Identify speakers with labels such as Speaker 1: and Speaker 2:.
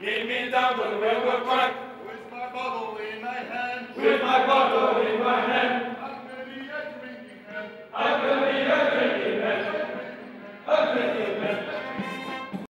Speaker 1: Lead me down wewe the